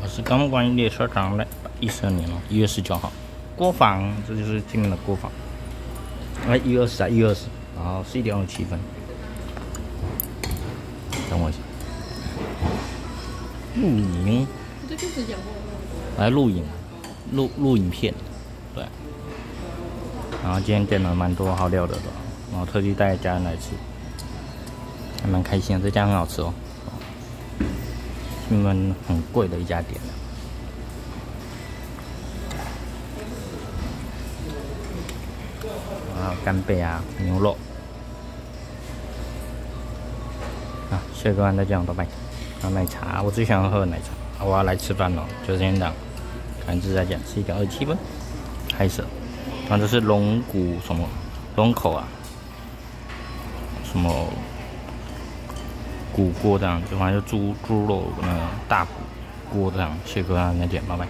我是钢管列车长的，一三年了，一月十九号，锅房，这就是今天的锅房。哎，一月二十啊，一月二十，然后十一点二十七分。等我一下，录影。这就是讲过。来录影，录录影片，对。然后今天点了蛮多好料的，然后特地带家人来吃，还蛮开心的。这家很好吃哦。你们很贵的一家店啊，干贝啊，牛肉啊，谢谢各位再见，拜拜。啊，奶茶，我最喜欢喝奶茶。我要来吃饭了，就这样。感知再见，十一点二十七分，开始。啊，这是龙骨什么？龙口啊？什么？骨锅这样，就反正就猪猪肉那个大骨锅这样，谢哥啊，再见，拜拜。